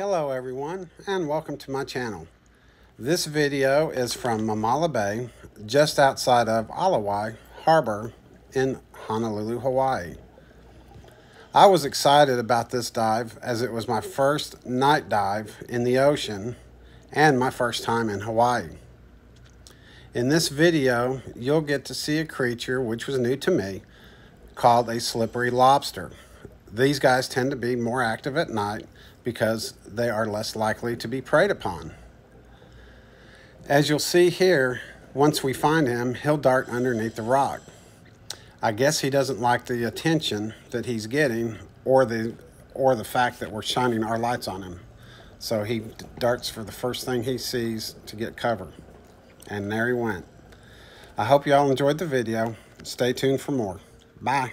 Hello everyone and welcome to my channel. This video is from Mamala Bay, just outside of Ala Wai Harbor in Honolulu, Hawaii. I was excited about this dive as it was my first night dive in the ocean and my first time in Hawaii. In this video, you'll get to see a creature which was new to me called a slippery lobster. These guys tend to be more active at night because they are less likely to be preyed upon. As you'll see here, once we find him, he'll dart underneath the rock. I guess he doesn't like the attention that he's getting or the or the fact that we're shining our lights on him. So he darts for the first thing he sees to get cover. And there he went. I hope you all enjoyed the video. Stay tuned for more. Bye.